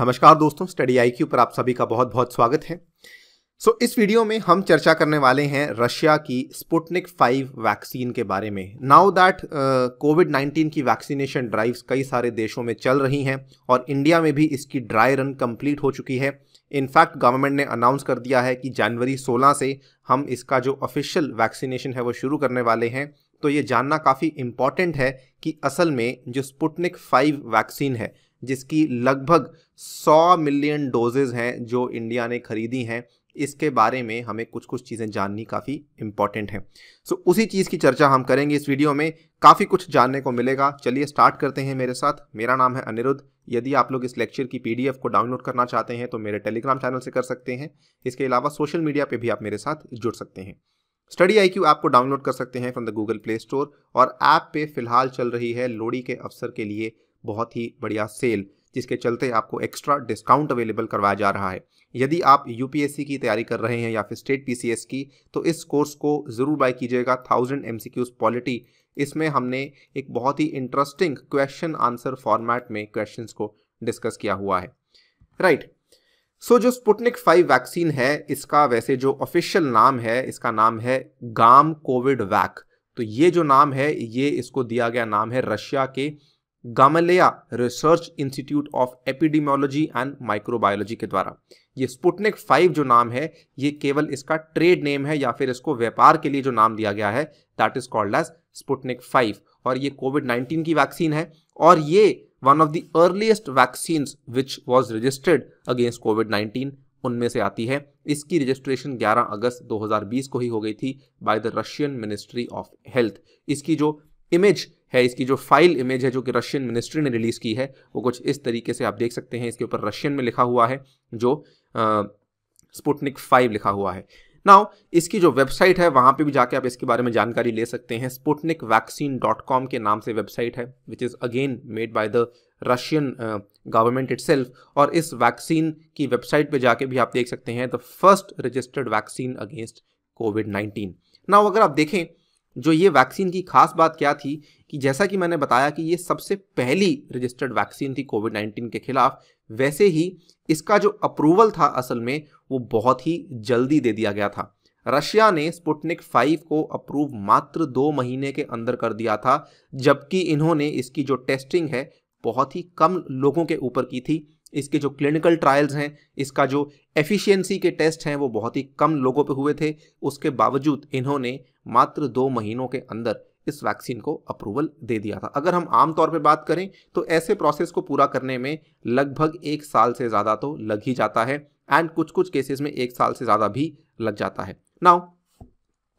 नमस्कार दोस्तों स्टडी आई पर आप सभी का बहुत बहुत स्वागत है। सो so, इस वीडियो में हम चर्चा करने वाले हैं रशिया की स्पुटनिक 5 वैक्सीन के बारे में। नाउ दैट कोविड 19 की वैक्सीनेशन ड्राइव्स कई सारे देशों में चल रही हैं और इंडिया में भी इसकी ड्राई रन कंप्लीट हो चुकी है। इनफैक्ट गवर्नमेंट ने अनाउंस कर दिया है कि जनवरी 16 से हम इसका जो ऑफिशियल वैक्सीनेशन है वो शुरू करने वाले हैं। तो ये जानना काफ़ी इंपॉर्टेंट है कि असल में जो स्पुटनिक 5 वैक्सीन है जिसकी लगभग 100 मिलियन डोजेज हैं जो इंडिया ने खरीदी हैं इसके बारे में हमें कुछ कुछ चीज़ें जाननी काफ़ी इंपॉर्टेंट है। सो so, उसी चीज़ की चर्चा हम करेंगे इस वीडियो में। काफ़ी कुछ जानने को मिलेगा। चलिए स्टार्ट करते हैं मेरे साथ। मेरा नाम है अनिरुद्ध। यदि आप लोग इस लेक्चर की पीडीएफ को डाउनलोड करना चाहते हैं तो मेरे टेलीग्राम चैनल से कर सकते हैं। इसके अलावा सोशल मीडिया पर भी आप मेरे साथ जुड़ सकते हैं। स्टडी आई क्यू ऐप को डाउनलोड कर सकते हैं from the Google Play Store और ऐप पे फ़िलहाल चल रही है लोड़ी के अवसर के लिए बहुत ही बढ़िया सेल जिसके चलते आपको एक्स्ट्रा डिस्काउंट अवेलेबल करवाया जा रहा है। यदि आप यूपीएससी की तैयारी कर रहे हैं या फिर स्टेट पीसीएस की तो इस कोर्स को ज़रूर बाय कीजिएगा। थाउज़ेंड एम पॉलिटी इसमें हमने एक बहुत ही इंटरेस्टिंग क्वेश्चन आंसर फॉर्मेट में क्वेश्चंस को डिस्कस किया हुआ है। Right right. सो so, जो स्पुटनिक फाइव वैक्सीन है इसका वैसे जो ऑफिशियल नाम है इसका नाम है गाम कोविड वैक तो ये जो नाम है ये इसको दिया गया नाम है रशिया के Gamaleya research institute of epidemiology and microbiology के द्वारा। ये स्पुटनिक फाइव जो नाम है, ये केवल इसका ट्रेड नेम है या फिर इसको व्यापार के लिए जो नाम दिया गया है that is called as Sputnik five. और ये कोविड नाइन्टीन की वैक्सीन है और ये one of the earliest vaccine which was registered against COVID nineteen उनमें से आती है। इसकी रजिस्ट्रेशन 11 अगस्त 2020 को ही हो गई थी by the Russian ministry of health इसकी जो इमेज है, इसकी जो फ़ाइल इमेज है, जो कि रशियन मिनिस्ट्री ने रिलीज़ की है, वो कुछ इस तरीके से आप देख सकते हैं, इसके ऊपर रशियन में लिखा हुआ है, जो स्पुटनिक फाइव लिखा हुआ है। नाउ इसकी जो वेबसाइट है, वहाँ पे भी जाके आप इसके बारे में जानकारी ले सकते हैं। स्पुटनिक वैक्सीन डॉट कॉम के नाम से वेबसाइट है which is again made by the Russian government it और इस वैक्सीन की वेबसाइट पे जाके भी आप देख सकते हैं the first registered vaccine against COVID nineteen now अगर आप देखें, जो ये वैक्सीन की खास बात क्या थी कि जैसा कि मैंने बताया कि ये सबसे पहली रजिस्टर्ड वैक्सीन थी कोविड नाइन्टीन के खिलाफ, वैसे ही इसका जो अप्रूवल था असल में, वो बहुत ही जल्दी दे दिया गया था। रशिया ने स्पुटनिक फाइव को अप्रूव मात्र दो महीने के अंदर कर दिया था, जबकि इन्होंने इसकी जो टेस्टिंग है, बहुत ही कम लोगों के ऊपर की थी। इसके जो क्लिनिकल ट्रायल्स हैं, इसका जो एफिशिएंसी के टेस्ट हैं, वो बहुत ही कम लोगों पे हुए थे। उसके बावजूद इन्होंने मात्र दो महीनों के अंदर इस वैक्सीन को अप्रूवल दे दिया था। अगर हम आमतौर पर बात करें तो ऐसे प्रोसेस को पूरा करने में लगभग एक साल से ज़्यादा तो लग ही जाता है एंड कुछ कुछ केसेस में एक साल से ज़्यादा भी लग जाता है। नाउ,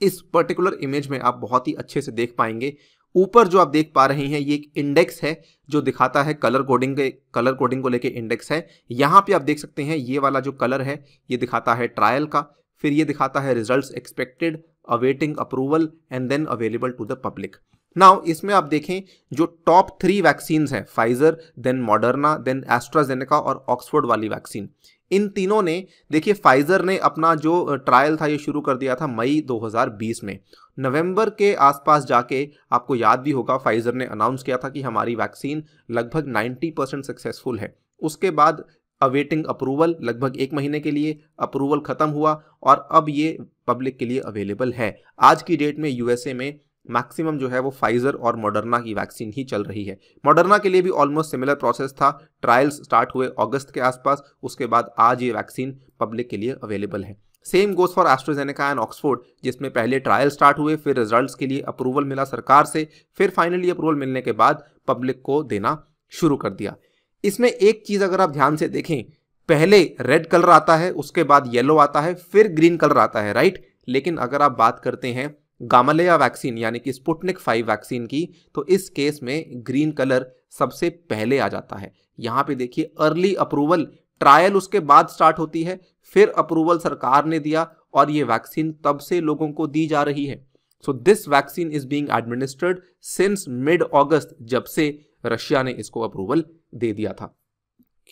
इस पर्टिकुलर इमेज में आप बहुत ही अच्छे से देख पाएँगे। ऊपर जो आप देख पा रहे हैं, ये एक इंडेक्स है जो दिखाता है कलर कोडिंग के, कलर कोडिंग को लेके इंडेक्स है। यहाँ पे आप देख सकते हैं, ये वाला जो कलर है, ये दिखाता है ट्रायल का, फिर ये दिखाता है results expected awaiting approval and then available to the public now इसमें आप देखें, जो टॉप थ्री वैक्सीन हैं Pfizer then Moderna then AstraZeneca और ऑक्सफोर्ड वाली वैक्सीन इन तीनों ने, देखिए फाइजर ने अपना जो ट्रायल था, ये शुरू कर दिया था मई 2020 में। नवंबर के आसपास जाके आपको याद भी होगा फाइजर ने अनाउंस किया था कि हमारी वैक्सीन लगभग 90 परसेंट सक्सेसफुल है। उसके बाद अवेटिंग अप्रूवल लगभग एक महीने के लिए अप्रूवल ख़त्म हुआ और अब ये पब्लिक के लिए अवेलेबल है। आज की डेट में यूएसए में मैक्सिमम जो है वो फाइजर और मॉडर्ना की वैक्सीन ही चल रही है। मॉडर्ना के लिए भी ऑलमोस्ट सिमिलर प्रोसेस था। ट्रायल्स स्टार्ट हुए अगस्त के आसपास, उसके बाद आज ये वैक्सीन पब्लिक के लिए अवेलेबल है। Same goes for AstraZeneca and Oxford जिसमें पहले ट्रायल स्टार्ट हुए, फिर रिजल्ट्स के लिए अप्रूवल मिला सरकार से, फिर फाइनली अप्रूवल मिलने के बाद पब्लिक को देना शुरू कर दिया। इसमें एक चीज़ अगर आप ध्यान से देखें, पहले रेड कलर आता है, उसके बाद येलो आता है, फिर ग्रीन कलर आता है राइट लेकिन अगर आप बात करते हैं गामलेया वैक्सीन यानी कि स्पुटनिक फाइव वैक्सीन की तो इस केस में ग्रीन कलर सबसे पहले आ जाता है। यहाँ पे देखिए अर्ली अप्रूवल ट्रायल उसके बाद स्टार्ट होती है, फिर अप्रूवल सरकार ने दिया और ये वैक्सीन तब से लोगों को दी जा रही है। So this vaccine is being administered since mid August जब से रशिया ने इसको अप्रूवल दे दिया था।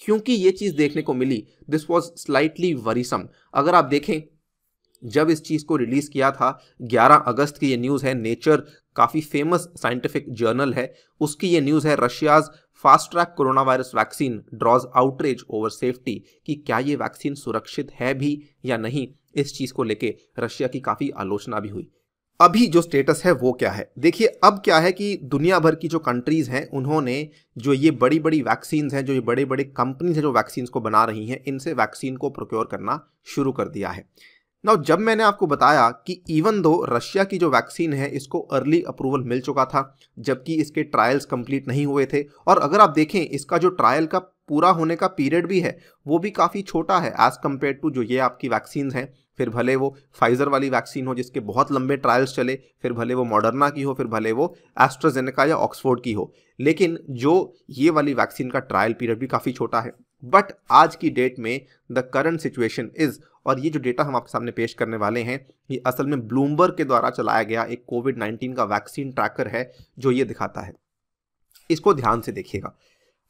क्योंकि ये चीज़ देखने को मिली दिस वॉज़ स्लाइटली वरीसम अगर आप देखें, जब इस चीज़ को रिलीज़ किया था 11 अगस्त की ये न्यूज़ है नेचर काफ़ी फ़ेमस साइंटिफिक जर्नल है। उसकी ये न्यूज़ है Russia's fast track corona virus vaccine draws outrage over safety कि क्या ये वैक्सीन सुरक्षित है भी या नहीं, इस चीज़ को लेके रशिया की काफ़ी आलोचना भी हुई। अभी जो स्टेटस है वो क्या है? देखिए, अब क्या है कि दुनिया भर की जो कंट्रीज़ हैं, उन्होंने जो ये बड़ी बड़ी वैक्सीन हैं, जो ये बड़े बड़े कंपनीज़ हैं, जो वैक्सीन को बना रही हैं, इनसे वैक्सीन को प्रोक्योर करना शुरू कर दिया है। ना जब मैंने आपको बताया कि इवन दो रशिया की जो वैक्सीन है, इसको अर्ली अप्रूवल मिल चुका था, जबकि इसके ट्रायल्स कंप्लीट नहीं हुए थे, और अगर आप देखें, इसका जो ट्रायल का पूरा होने का पीरियड भी है, वो भी काफ़ी छोटा है एज़ कंपेयर टू जो ये आपकी वैक्सीन हैं फिर भले वो फाइजर वाली वैक्सीन हो जिसके बहुत लंबे ट्रायल्स चले, फिर भले वो मॉडर्ना की हो, फिर भले वो एस्ट्राजेनेका या ऑक्सफोर्ड की हो, लेकिन जो ये वाली वैक्सीन का ट्रायल पीरियड भी काफ़ी छोटा है। बट आज की डेट में द करंट सिचुएशन इज़ और ये जो डेटा हम आपके सामने पेश करने वाले हैं, ये असल में ब्लूमबर्ग के द्वारा चलाया गया एक कोविड नाइन्टीन का वैक्सीन ट्रैकर है, जो ये दिखाता है। इसको ध्यान से देखिएगा।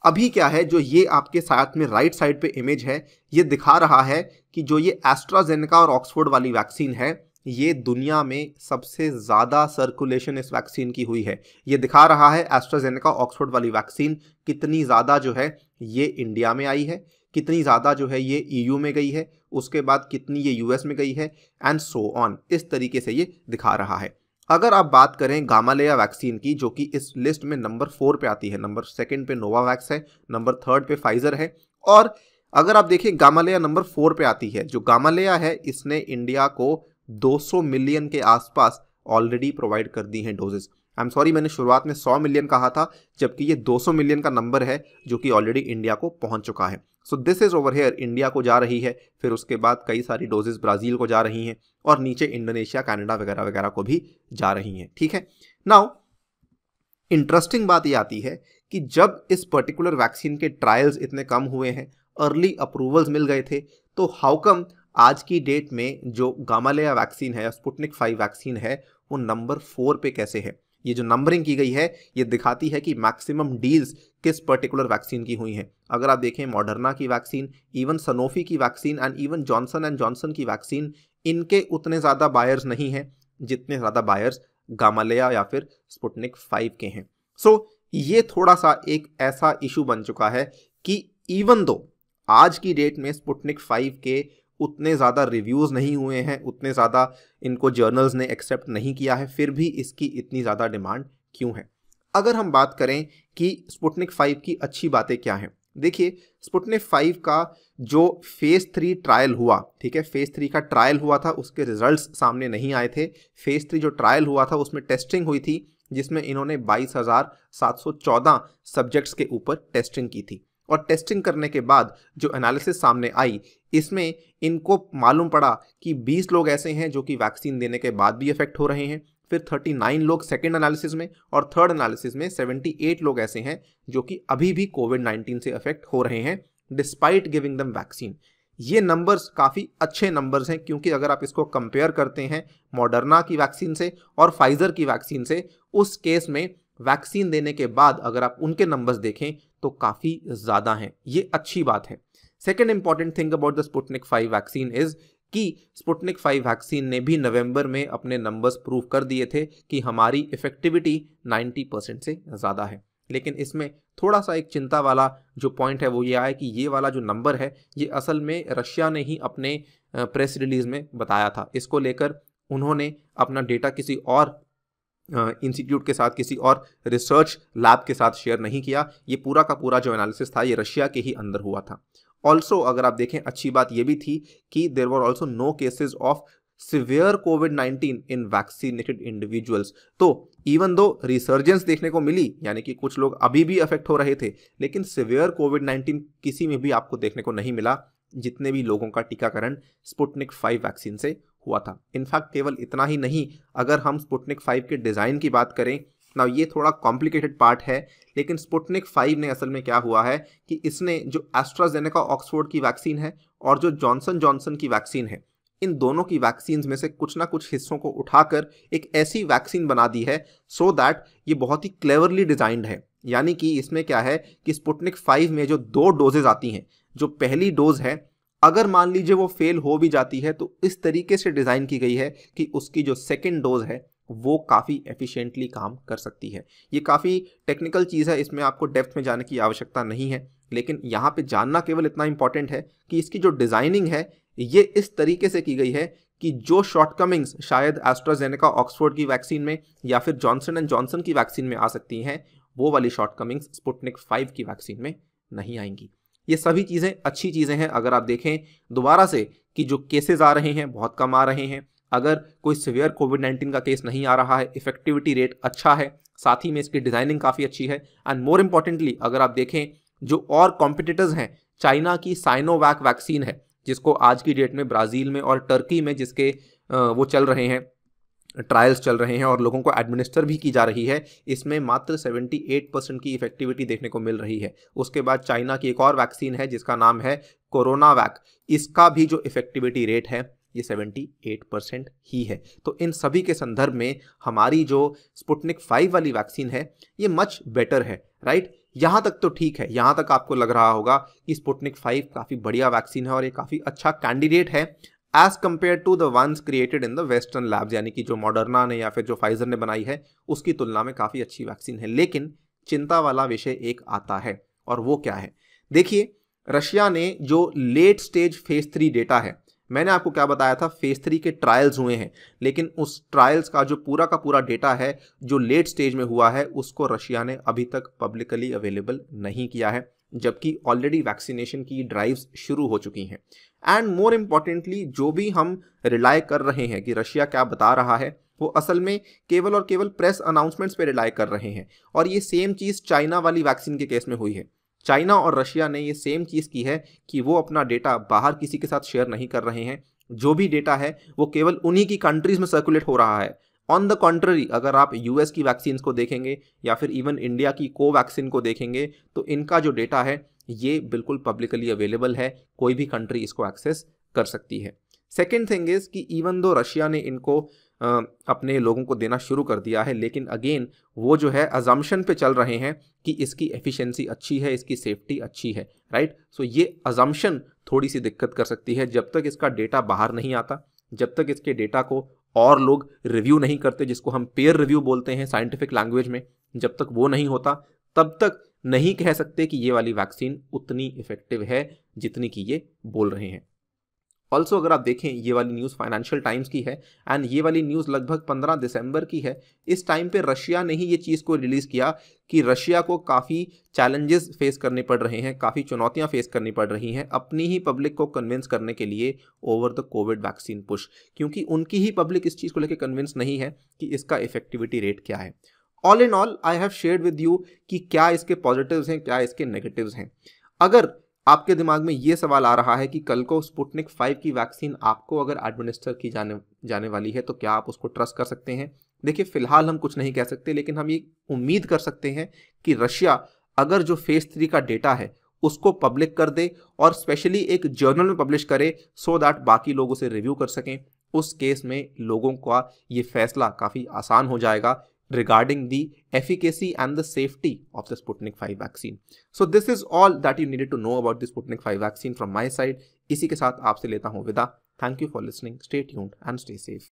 अभी क्या है, जो ये आपके साथ में राइट साइड पे इमेज है, ये दिखा रहा है कि जो ये एस्ट्राजेनेका और ऑक्सफोर्ड वाली वैक्सीन है, ये दुनिया में सबसे ज़्यादा सर्कुलेशन इस वैक्सीन की हुई है। ये दिखा रहा है एस्ट्राजेनेका ऑक्सफोर्ड वाली वैक्सीन कितनी ज़्यादा जो है, ये इंडिया में आई है, कितनी ज़्यादा जो है, ये ईयू में गई है, उसके बाद कितनी ये यूएस में गई है एंड सो ऑन इस तरीके से ये दिखा रहा है। अगर आप बात करें गामालेया वैक्सीन की, जो कि इस लिस्ट में नंबर फोर पे आती है, नंबर सेकंड पे नोवावैक्स है, नंबर थर्ड पे फाइजर है, और अगर आप देखें गामालेया नंबर फोर पे आती है, जो गामालेया है, इसने इंडिया को 200 मिलियन के आसपास ऑलरेडी प्रोवाइड कर दी हैं डोजेस। आई एम सॉरी मैंने शुरुआत में 100 मिलियन कहा था, जबकि ये 200 मिलियन का नंबर है, जो कि ऑलरेडी इंडिया को पहुँच चुका है। So this is over here India को जा रही है, फिर उसके बाद कई सारी डोजेस ब्राज़ील को जा रही हैं, और नीचे इंडोनेशिया, कनाडा वगैरह वगैरह को भी जा रही हैं, ठीक है? नाउ इंटरेस्टिंग बात ये आती है कि जब इस पर्टिकुलर वैक्सीन के ट्रायल्स इतने कम हुए हैं अर्ली अप्रूवल्स मिल गए थे तो हाउ कम आज की डेट में जो गामालेया वैक्सीन है स्पुटनिक फाइव वैक्सीन है, वो नंबर फोर पे कैसे है? ये जो नंबरिंग की गई है ये दिखाती है कि मैक्सिमम डील्स किस पर्टिकुलर वैक्सीन की हुई हैं। अगर आप देखें मॉडर्ना की वैक्सीन इवन सनोफी की vaccine and even Johnson and Johnson की वैक्सीन इनके उतने ज़्यादा बायर्स नहीं हैं जितने ज़्यादा बायर्स गामालेया या फिर स्पुटनिक फाइव के हैं। सो so, ये थोड़ा सा एक ऐसा इशू बन चुका है कि इवन दो आज की डेट में स्पुटनिक फाइव के उतने ज़्यादा रिव्यूज़ नहीं हुए हैं, उतने ज़्यादा इनको जर्नल्स ने एक्सेप्ट नहीं किया है, फिर भी इसकी इतनी ज़्यादा डिमांड क्यों है? अगर हम बात करें कि स्पुटनिक फाइव की अच्छी बातें क्या हैं? देखिए स्पुटनिक फाइव का जो फ़ेज़ थ्री ट्रायल हुआ, ठीक है फ़ेज़ थ्री का ट्रायल हुआ था, उसके रिजल्ट्स सामने नहीं आए थे। फ़ेज़ थ्री जो ट्रायल हुआ था, उसमें टेस्टिंग हुई थी, जिसमें इन्होंने बाईस हज़ार सात सौ चौदह सब्जेक्ट्स के ऊपर टेस्टिंग की थी। और टेस्टिंग करने के बाद जो एनालिसिस सामने आई इसमें इनको मालूम पड़ा कि 20 लोग ऐसे हैं जो कि वैक्सीन देने के बाद भी इफ़ेक्ट हो रहे हैं। फिर 39 लोग सेकेंड एनालिसिस में और थर्ड एनालिसिस में 78 लोग ऐसे हैं जो कि अभी भी कोविड 19 से अफेक्ट हो रहे हैं डिस्पाइट गिविंग दम वैक्सीन ये नंबर्स काफ़ी अच्छे नंबर्स हैं क्योंकि अगर आप इसको कंपेयर करते हैं मॉडर्ना की वैक्सीन से और फाइजर की वैक्सीन से, उस केस में वैक्सीन देने के बाद अगर आप उनके नंबर्स देखें तो काफ़ी ज़्यादा हैं। ये अच्छी बात है। Second important thing about the Sputnik five vaccine is कि स्पुटनिक फाइव वैक्सीन ने भी नवंबर में अपने नंबर्स प्रूव कर दिए थे कि हमारी इफेक्टिविटी 90 परसेंट से ज़्यादा है। लेकिन इसमें थोड़ा सा एक चिंता वाला जो पॉइंट है वो ये आया कि ये वाला जो नंबर है, ये असल में रशिया ने ही अपने प्रेस रिलीज़ में बताया था। इसको लेकर उन्होंने अपना डेटा किसी और इंस्टीट्यूट के साथ, किसी और रिसर्च लैब के साथ शेयर नहीं किया। ये पूरा का पूरा जो एनालिसिस था, ये रशिया के ही अंदर हुआ था। ऑल्सो अगर आप देखें, अच्छी बात यह भी थी कि there were also no cases of severe COVID 19 in vaccinated individuals तो इवन दो रिसर्जेंस देखने को मिली, यानी कि कुछ लोग अभी भी अफेक्ट हो रहे थे, लेकिन सिवियर कोविड 19 किसी में भी आपको देखने को नहीं मिला, जितने भी लोगों का टीकाकरण स्पुटनिक फाइव वैक्सीन से हुआ था। इनफैक्ट केवल इतना ही नहीं, अगर हम स्पुटनिक फाइव के डिज़ाइन की बात करें ना ये थोड़ा कॉम्प्लिकेटेड पार्ट है, लेकिन स्पुटनिक फाइव ने असल में क्या हुआ है कि इसने जो एस्ट्राजेनेका ऑक्सफोर्ड की वैक्सीन है और जो जॉनसन जॉनसन की वैक्सीन है, इन दोनों की वैक्सीन में से कुछ ना कुछ हिस्सों को उठाकर एक ऐसी वैक्सीन बना दी है सो so दैट ये बहुत ही क्लेवरली डिजाइंड है। यानी कि इसमें क्या है कि स्पुटनिक फाइव में जो दो डोजेज आती हैं, जो पहली डोज है, अगर मान लीजिए वो फेल हो भी जाती है तो इस तरीके से डिज़ाइन की गई है कि उसकी जो सेकेंड डोज है वो काफ़ी एफिशिएंटली काम कर सकती है। ये काफ़ी टेक्निकल चीज़ है, इसमें आपको डेप्थ में जाने की आवश्यकता नहीं है, लेकिन यहाँ पे जानना केवल इतना इंपॉर्टेंट है कि इसकी जो डिज़ाइनिंग है, ये इस तरीके से की गई है कि जो शॉर्टकमिंग्स शायद एस्ट्राजेनेका ऑक्सफोर्ड की वैक्सीन में या फिर जॉनसन एंड जॉनसन की वैक्सीन में आ सकती हैं, वो वाली शॉर्टकमिंग्स स्पुटनिक फाइव की वैक्सीन में नहीं आएँगी। ये सभी चीज़ें अच्छी चीज़ें हैं, अगर आप देखें दोबारा से कि जो केसेस आ रहे हैं, बहुत कम आ रहे हैं अगर कोई सिवियर कोविड नाइन्टीन का केस नहीं आ रहा है इफेक्टिविटी रेट अच्छा है, साथ ही में इसकी डिज़ाइनिंग काफ़ी अच्छी है एंड मोर इम्पॉर्टेंटली अगर आप देखें, जो और कॉम्पिटिटर्स हैं, चाइना की साइनोवैक वैक्सीन है, जिसको आज की डेट में ब्राज़ील में और टर्की में जिसके वो चल रहे हैं ट्रायल्स चल रहे हैं और लोगों को एडमिनिस्टर भी की जा रही है, इसमें मात्र 78 परसेंट की इफेक्टिविटी देखने को मिल रही है। उसके बाद चाइना की एक और वैक्सीन है, जिसका नाम है कोरोना वैक इसका भी जो इफेक्टिविटी रेट है ये 78 परसेंट ही है। तो इन सभी के संदर्भ में हमारी जो स्पुटनिक 5 वाली वैक्सीन है, ये मच बेटर है राइट यहाँ तक तो ठीक है, यहाँ तक आपको लग रहा होगा कि स्पुटनिक 5 काफ़ी बढ़िया वैक्सीन है और ये काफ़ी अच्छा कैंडिडेट है as compare to the ones created in the western labs यानी कि जो मॉडर्ना ने या फिर जो फाइजर ने बनाई है, उसकी तुलना में काफ़ी अच्छी वैक्सीन है। लेकिन चिंता वाला विषय एक आता है और वो क्या है? देखिए, रशिया ने जो late stage phase three data है मैंने आपको क्या बताया था फ़ेज़ थ्री के ट्रायल्स हुए हैं, लेकिन उस ट्रायल्स का जो पूरा का पूरा डेटा है, जो लेट स्टेज में हुआ है, उसको रशिया ने अभी तक पब्लिकली अवेलेबल नहीं किया है, जबकि ऑलरेडी वैक्सीनेशन की ड्राइव्स शुरू हो चुकी हैं। एंड मोर इम्पॉर्टेंटली जो भी हम रिलाय कर रहे हैं कि रशिया क्या बता रहा है, वो असल में केवल और केवल प्रेस अनाउंसमेंट्स पे रिलाय कर रहे हैं। और ये सेम चीज़ चाइना वाली वैक्सीन के केस में हुई है। चाइना और रशिया ने ये सेम चीज़ की है कि वो अपना डेटा बाहर किसी के साथ शेयर नहीं कर रहे हैं। जो भी डेटा है, वो केवल उन्हीं की कंट्रीज़ में सर्कुलेट हो रहा है। ऑन द कॉन्ट्ररी अगर आप यूएस की वैक्सीन को देखेंगे या फिर इवन इंडिया की को वैक्सीन को देखेंगे तो इनका जो डेटा है, ये बिल्कुल पब्लिकली अवेलेबल है। कोई भी कंट्री इसको एक्सेस कर सकती है। सेकेंड थिंग इज़ कि इवन दो रशिया ने इनको अपने लोगों को देना शुरू कर दिया है। लेकिन अगेन वो जो है अजम्पन पे चल रहे हैं कि इसकी एफिशिएंसी अच्छी है, इसकी सेफ्टी अच्छी है राइट सो ये अजम्पन थोड़ी सी दिक्कत कर सकती है। जब तक इसका डेटा बाहर नहीं आता, जब तक इसके डेटा को और लोग रिव्यू नहीं करते, जिसको हम पेयर रिव्यू बोलते हैं साइंटिफिक लैंग्वेज में, जब तक वो नहीं होता, तब तक नहीं कह सकते कि ये वाली वैक्सीन उतनी इफ़ेक्टिव है जितनी कि ये बोल रहे हैं। ऑल्सो अगर आप देखें, ये वाली न्यूज़ फाइनेंशियल टाइम्स की है एंड ये वाली न्यूज़ लगभग 15 दिसंबर की है। इस टाइम पे रशिया ने ही ये चीज़ को रिलीज़ किया कि रशिया को काफ़ी चैलेंजेस फेस करने पड़ रहे हैं, काफ़ी चुनौतियाँ फेस करनी पड़ रही हैं अपनी ही पब्लिक को कन्विंस करने के लिए over the COVID vaccine push क्योंकि उनकी ही पब्लिक इस चीज़ को लेकर कन्विंस नहीं है कि इसका इफेक्टिविटी रेट क्या है। All in all I have share with you कि क्या इसके पॉजिटिव्स हैं, क्या इसके नेगेटिव्स हैं। अगर आपके दिमाग में ये सवाल आ रहा है कि कल को स्पुटनिक फाइव की वैक्सीन आपको अगर एडमिनिस्टर की जाने जाने वाली है तो क्या आप उसको ट्रस्ट कर सकते हैं? देखिए, फ़िलहाल हम कुछ नहीं कह सकते, लेकिन हम ये उम्मीद कर सकते हैं कि रशिया अगर जो फ़ेज़ थ्री का डेटा है, उसको पब्लिक कर दे और स्पेशली एक जर्नल में पब्लिश करे सो दैट बाकी लोग उसे रिव्यू कर सकें। उस केस में लोगों का ये फैसला काफ़ी आसान हो जाएगा। regarding the efficacy and the safety of the Sputnik 5 vaccine. So this is all that you needed to know about the Sputnik 5 vaccine from my side. इसी के साथ आपसे लेता हूँ विदा. Thank you for listening. Stay tuned and stay safe.